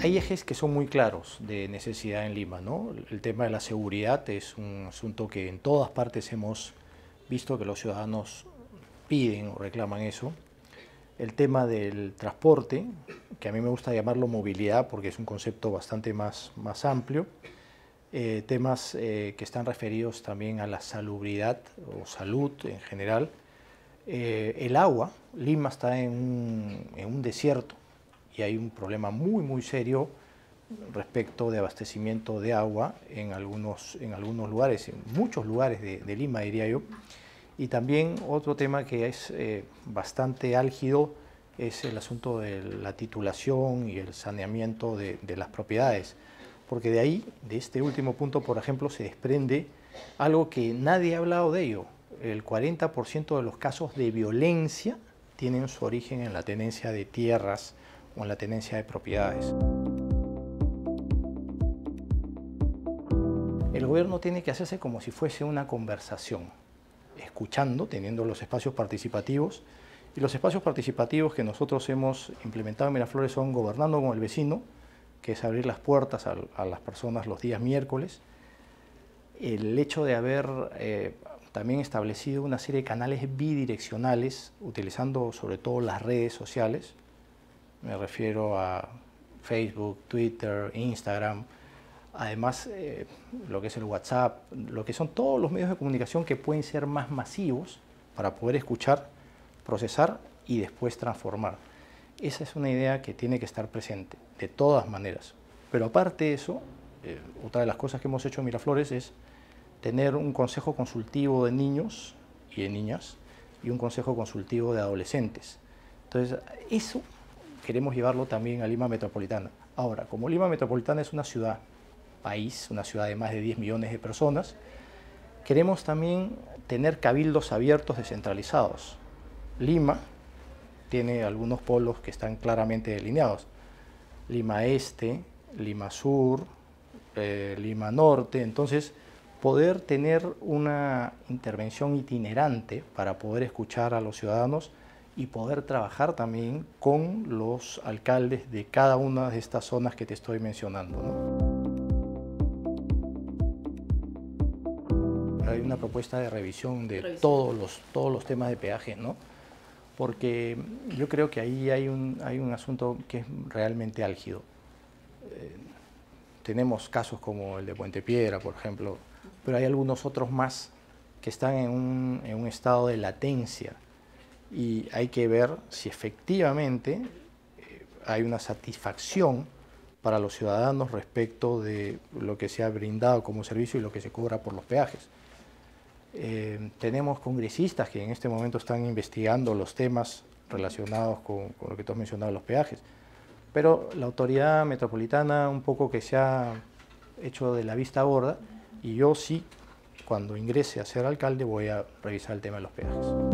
Hay ejes que son muy claros de necesidad en Lima. ¿no? El tema de la seguridad es un asunto que en todas partes hemos visto que los ciudadanos piden o reclaman eso. El tema del transporte, que a mí me gusta llamarlo movilidad porque es un concepto bastante más, más amplio. Eh, temas eh, que están referidos también a la salubridad o salud en general. Eh, el agua, Lima está en un, en un desierto, y hay un problema muy, muy serio respecto de abastecimiento de agua en algunos, en algunos lugares, en muchos lugares de, Lima, diría yo. Y también otro tema que es eh, bastante álgido es el asunto de la titulación y el saneamiento de, de las propiedades. Porque de ahí, de este último punto, por ejemplo, se desprende algo que nadie ha hablado de ello. El 40% de los casos de violencia tienen su origen en la tenencia de tierras, en la tenencia de propiedades. El gobierno tiene que hacerse como si fuese una conversación, escuchando, teniendo los espacios participativos, y los espacios participativos que nosotros hemos implementado en Miraflores son gobernando con el vecino, que es abrir las puertas a, las personas los días miércoles, el hecho de haber eh, también establecido una serie de canales bidireccionales, utilizando sobre todo las redes sociales, me refiero a Facebook, Twitter, Instagram, además eh, lo que es el WhatsApp, lo que son todos los medios de comunicación que pueden ser más masivos para poder escuchar, procesar y después transformar. Esa es una idea que tiene que estar presente, de todas maneras. Pero aparte de eso, eh, otra de las cosas que hemos hecho en Miraflores es tener un consejo consultivo de niños y de niñas y un consejo consultivo de adolescentes. Entonces, eso queremos llevarlo también a Lima Metropolitana. Ahora, como Lima Metropolitana es una ciudad, país, una ciudad de más de 10 millones de personas, queremos también tener cabildos abiertos descentralizados. Lima tiene algunos polos que están claramente delineados. Lima Este, Lima Sur, eh, Lima Norte, entonces poder tener una intervención itinerante para poder escuchar a los ciudadanos y poder trabajar también con los alcaldes de cada una de estas zonas que te estoy mencionando. Hay una propuesta de revisión de todos los, todos los temas de peaje, ¿no? porque yo creo que ahí hay un, hay un asunto que es realmente álgido. Eh, tenemos casos como el de Puente Piedra, por ejemplo, pero hay algunos otros más que están en un, en un estado de latencia y hay que ver si efectivamente eh, hay una satisfacción para los ciudadanos respecto de lo que se ha brindado como servicio y lo que se cobra por los peajes. Eh, tenemos congresistas que en este momento están investigando los temas relacionados con, con, lo que tú has mencionado, los peajes. Pero la autoridad metropolitana un poco que se ha hecho de la vista gorda y yo sí, cuando ingrese a ser alcalde, voy a revisar el tema de los peajes.